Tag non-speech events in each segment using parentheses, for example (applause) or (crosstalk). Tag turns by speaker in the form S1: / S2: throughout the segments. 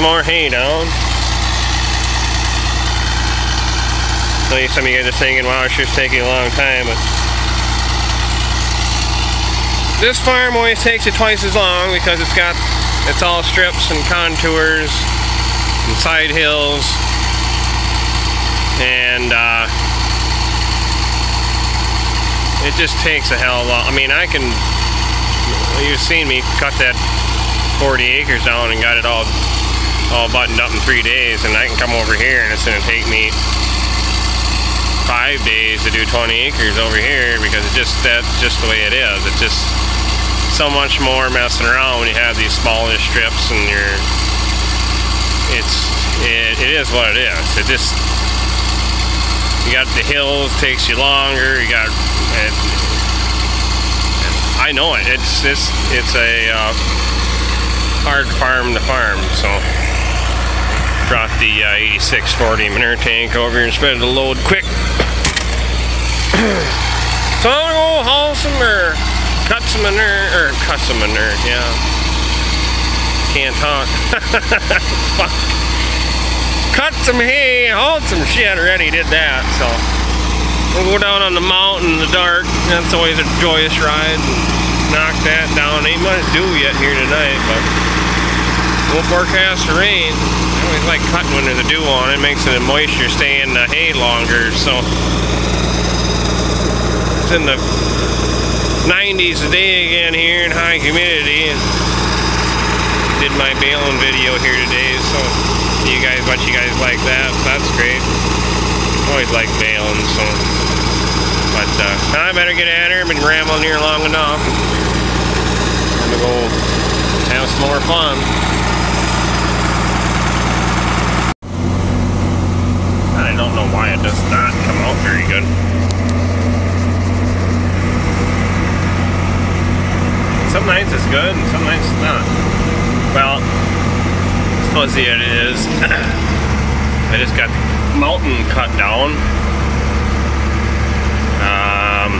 S1: more hay down. I know some of you guys are thinking, wow, it's just taking a long time, but this farm always takes it twice as long because it's got, it's all strips and contours and side hills and uh, it just takes a hell of a lot. I mean, I can, you've seen me cut that 40 acres down and got it all all buttoned up in three days and I can come over here and it's going to take me five days to do 20 acres over here because it's just that's just the way it is. It's just so much more messing around when you have these smaller strips and you're it's it, it is what it is. It just you got the hills takes you longer you got it, I know it. It's this it's a uh, hard farm to farm so brought the uh, 8640 manure tank over here and spread the load quick. (clears throat) so I'm gonna go haul some or cut some manure, or cut some manure, yeah. Can't talk. (laughs) Fuck. cut some hay, hauled some shit already, did that, so. We'll go down on the mountain in the dark. That's always a joyous ride. Knock that down. Ain't much do yet here tonight, but we'll forecast rain always like cutting when there's a dew on it. makes the moisture stay in the hay longer. So it's in the 90s a day again here in high humidity. And did my baling video here today. So you guys, what you guys like that? So that's great. Always like baling. So, but uh, I better get at her. Been rambling here long enough. I'm gonna go have some more fun. don't know why it does not come good. Some nights it's good and some nights it's not. Well, as fuzzy it is, (coughs) I just got the mountain cut down. Um,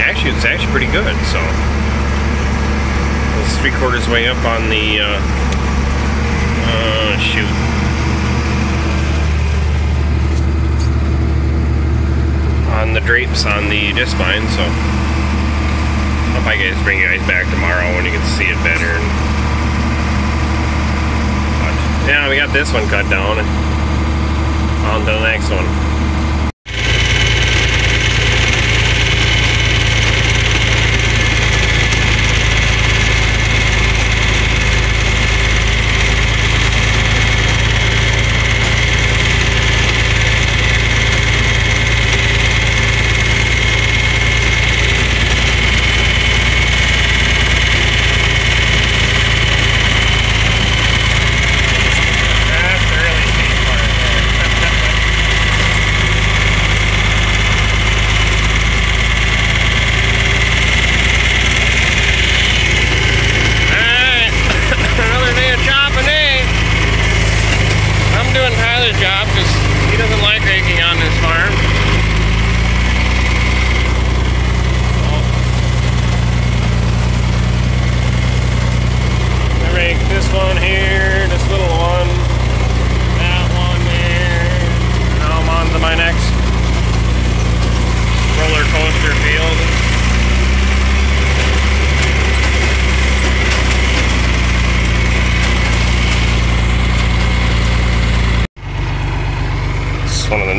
S1: actually, it's actually pretty good, so it's three quarters way up on the uh, uh, shoot on the drapes on the disc line, so I'll probably guys bring you guys back tomorrow when you can see it better. But, yeah, we got this one cut down. On to the next one.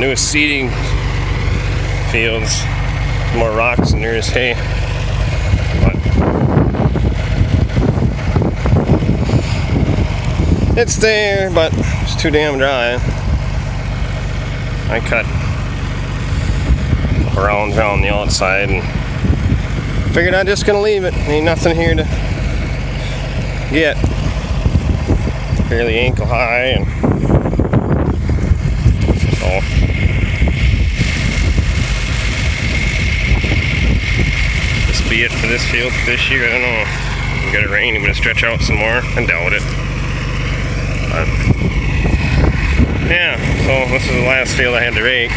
S1: Newest seeding fields. More rocks than there is hay. But it's there, but it's too damn dry. I cut around around the outside and figured I'm just gonna leave it. Ain't nothing here to get. Barely ankle high and so be it for this field this year. I don't know. We got it rain. I'm to stretch out some more. I doubt it. But, yeah, so this is the last field I had to rake.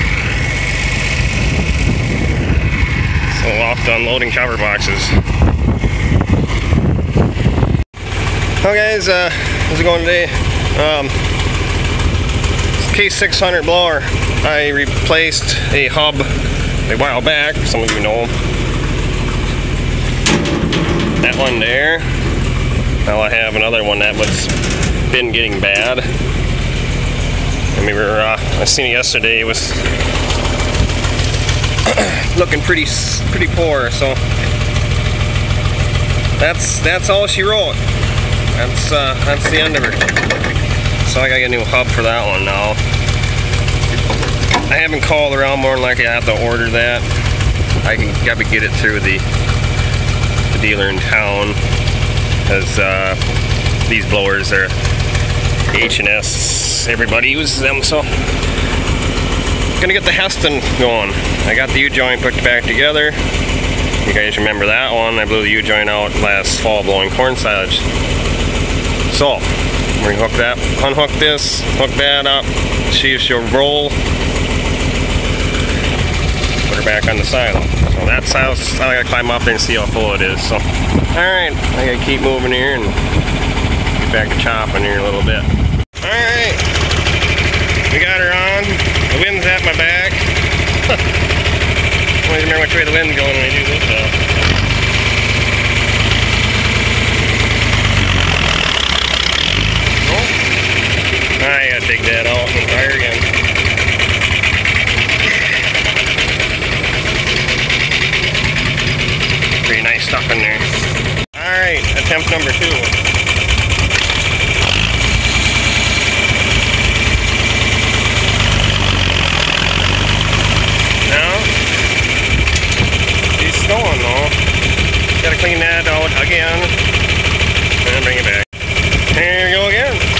S1: So off to unloading chopper boxes. Well guys, uh, how's it going today? Um, K600 blower. I replaced a hub a while back, some of you know That one there. Now I have another one that was been getting bad. I were, uh, I seen it yesterday, it was (clears throat) looking pretty pretty poor, so that's that's all she wrote that's uh, that's the end of her. So I get a new hub for that one now. I haven't called around more than likely I have to order that. I can gotta get it through the dealer in town because uh, these blowers are H&S. Everybody uses them, so gonna get the Hesston going. I got the U-joint put back together. You guys remember that one? I blew the U-joint out last fall blowing corn silage. So, we're hook that, unhook this, hook that up, see if she'll roll. Put her back on the silo. So that's how I gotta climb up there and see how full it is. So, alright, I gotta keep moving here and get back to chopping here a little bit. Alright, we got her on. The wind's at my back. (laughs) Always remember which way the wind's going when we do this stuff. I gotta take that off and fire again. Pretty nice stuff in there. Alright, attempt number two. Now, he's snowing though. Gotta clean that out again and bring it back. Here we go again.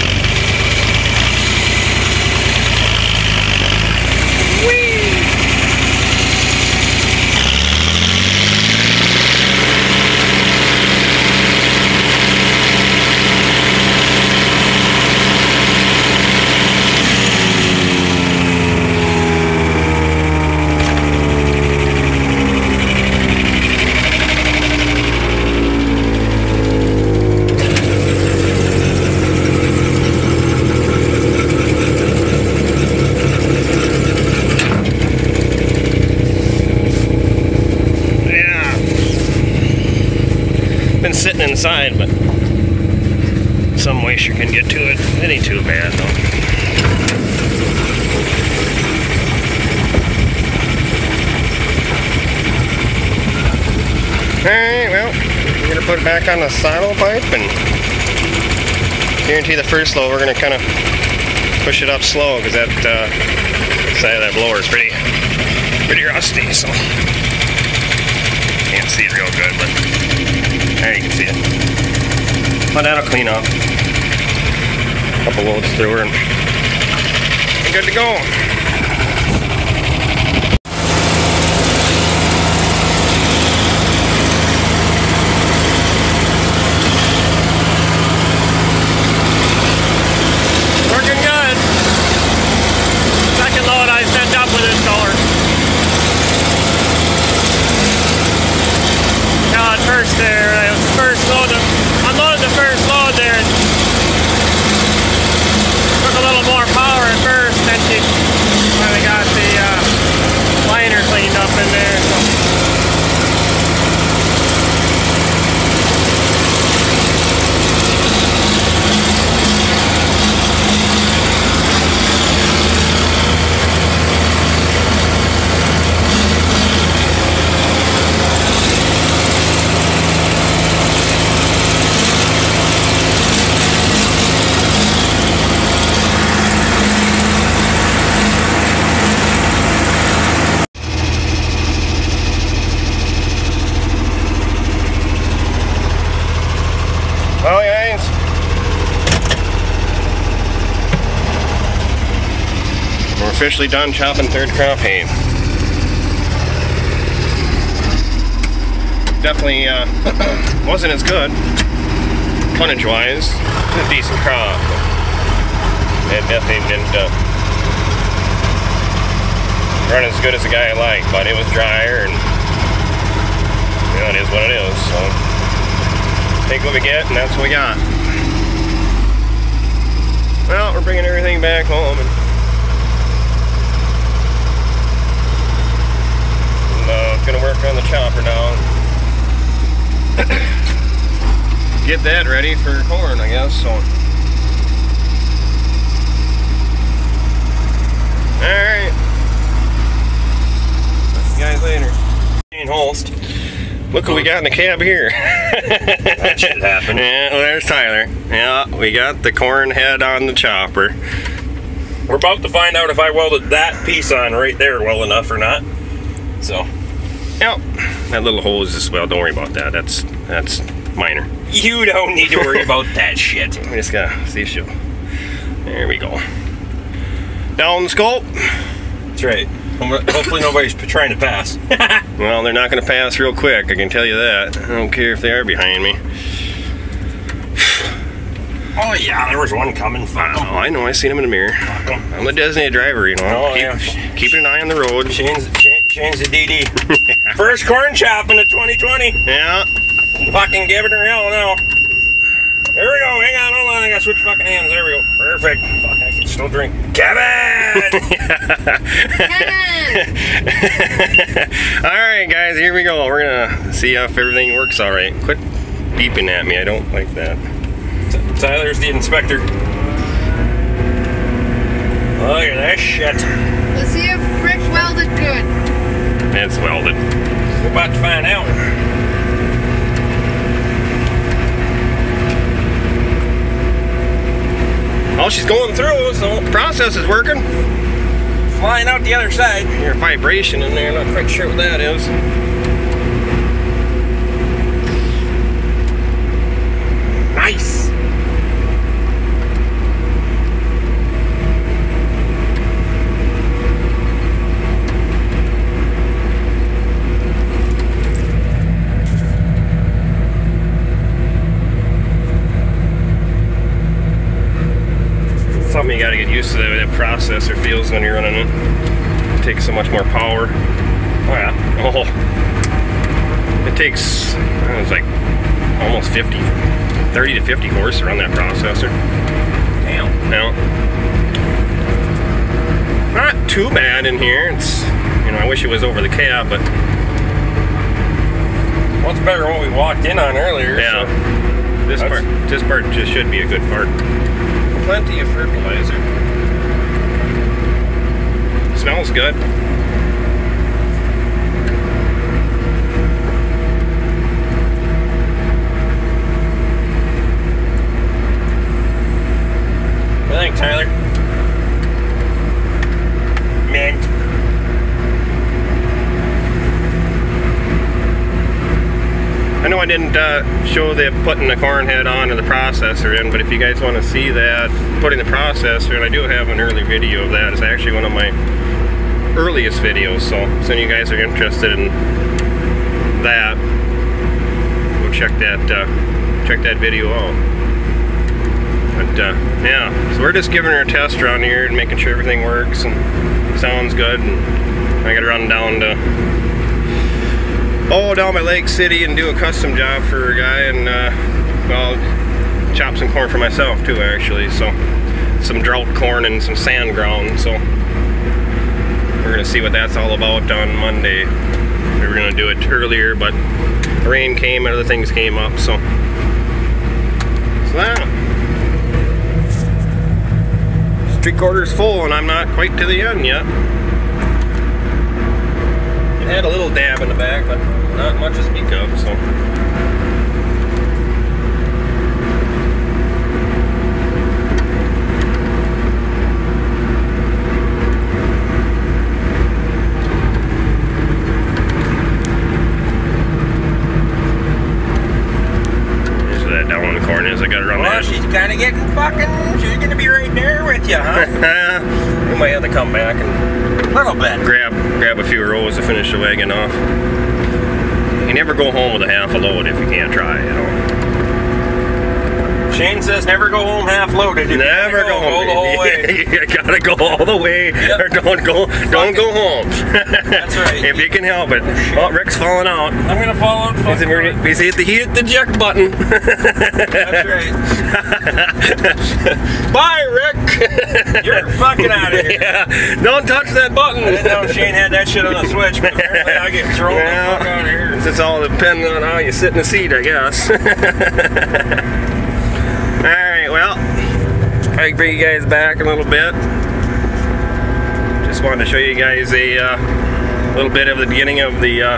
S1: Sitting inside, but some moisture can get to it. It ain't too bad though. Alright, well, we're gonna put it back on the silo pipe and guarantee the first load we're gonna kind of push it up slow because that uh, side of that blower is pretty pretty rusty, so can't see it real good, but there you can see it. But that'll clean up. A couple loads through her and good to go. Officially done chopping third crop hay. Definitely uh, (coughs) wasn't as good, tonnage wise. a decent crop. It definitely didn't uh, run as good as the guy I like, but it was drier and That is what it is. So take what we get, and that's what we got. Well, we're bringing everything back home. And uh, gonna work on the chopper now. (coughs) Get that ready for corn, I guess. So. Alright. See you guys later. Shane Holst. Look what we got in the cab here. (laughs)
S2: That should happen.
S1: Yeah, well, there's Tyler. Yeah, we got the corn head on the chopper.
S2: We're about to find out if I welded that piece on right there well enough or not. So,
S1: Yep. That little hole is just well, don't worry about that. That's that's minor.
S2: you don't need to worry (laughs) about that shit.
S1: We just gotta see if she'll. There we go. Down the scope.
S2: That's right. Hopefully nobody's trying to pass. (laughs)
S1: Well, they're not gonna pass real quick, I can tell you that. I don't care if they are behind me.
S2: oh yeah, there was one coming. Fuck
S1: Oh. I know, I seen him in the mirror. I'm the designated driver, you know.
S2: Oh,
S1: Keep,
S2: yeah.
S1: Keeping an eye on the road.
S2: Shane's, Shane's the DD. (laughs) First corn chopping of 2020.
S1: Yeah.
S2: Fucking giving her hell now. There we go. Hang on, hold on. I gotta switch fucking hands. There we go. Perfect. Fuck, I can still drink. Kevin! (laughs) (laughs)
S1: all right, guys, here we go. We're gonna see if everything works all right. Quit beeping at me. I don't like that.
S2: Tyler's the inspector. Look at that shit.
S3: Let's see if Rick welded good.
S1: It's welded.
S2: We're about to find out.
S1: Oh, she's going through, so the process is working.
S2: Flying out the other side.
S1: Hear a vibration in there. Not quite sure what that is.
S2: Nice.
S1: Something you gotta get used to the way that processor feels when you're running it. It takes so much more power.
S2: Oh yeah. (laughs)
S1: Oh. It takes, uh, I was like almost 50, 30 to 50 horse to run that processor.
S2: Damn.
S1: Now, not too bad in here. It's, you know, I wish it was over the cab, but
S2: Well, it's better than what we walked in on earlier.
S1: yeah.
S2: so-
S1: This part, this part just should be a good part. Plenty of fertilizer. Smells good.
S2: What do you think, Tyler? Mint.
S1: I know I didn't uh, show the putting the corn head on and the processor in, but if you guys want to see that, putting the processor in, I do have an early video of that. It's actually one of my earliest videos, so if any of you guys are interested in that, go check that uh, check that video out. But uh, yeah, so we're just giving her a test run here and making sure everything works and sounds good. And I got to run down to oh down by Lake City and do a custom job for a guy and uh, well chop some corn for myself too actually so some drought corn and some sand ground so we're gonna see what that's all about on Monday. We were gonna do it earlier but rain came and other things came up so. So that three quarters full and I'm not quite to the end yet. It had a little dab in the back, but not much to speak of, so. Here's where that down in the corner is. I gotta run
S2: Well,
S1: that.
S2: she's kind of getting fucking. She's gonna be right there with you, huh? (laughs)
S1: we might have to come back and
S2: A little bit.
S1: grab grab a few rolls to finish the wagon off. You never go home with a half a load if you can't try, you know.
S2: Shane says never go home half loaded. You
S1: Never
S2: gotta
S1: go home.
S2: the whole way. (laughs)
S1: you gotta go all the way, or don't go, don't go home.
S2: That's right. (laughs)
S1: if you can help it. Oh, Rick's falling out.
S2: I'm gonna fall up.
S1: He's, he's hit the, he hit the eject button.
S2: That's right. (laughs)
S1: Bye, Rick.
S2: You're fucking out of here.
S1: yeah, don't touch that button.
S2: I didn't know Shane had that shit on the switch, but apparently I get thrown
S1: Well,
S2: the fuck out of here.
S1: It's all depending on how you sit in the seat, I guess. I bring you guys back a little bit. Just wanted to show you guys a uh, little bit of the beginning of the uh,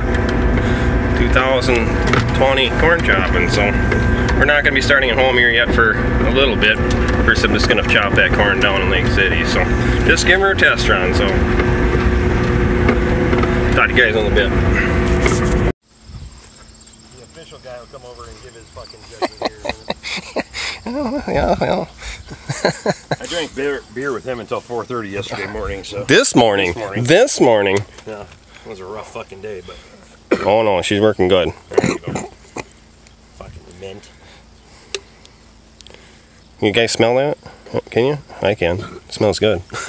S1: 2020 corn chopping. So, we're not going to be starting at home here yet for a little bit. First, I'm just going to chop that corn down in Lake City. So, just give her a test run. So, talk to you guys in a little bit.
S2: The official guy will come over and give his fucking judgment here. (laughs)
S1: Yeah, well.
S2: I drank beer, beer with him until 4:30 yesterday morning, so
S1: This morning.
S2: This morning.
S1: This morning.
S2: yeah, it was a rough fucking day. But
S1: Oh no, she's working good.
S2: go. fucking mint.
S1: You guys smell that? Can you? I can. It smells good. (laughs)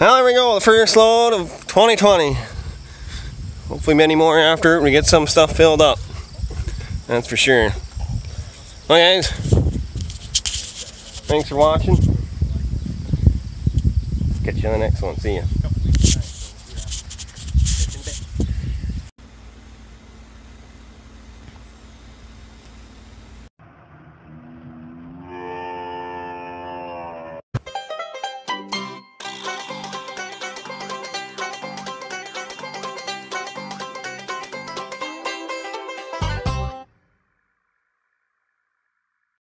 S1: well, there we go. The first load of 2020. Hopefully, many more after it. We get some stuff filled up. That's for sure. Well, guys. Thanks for watching. Catch you on the next one. See ya.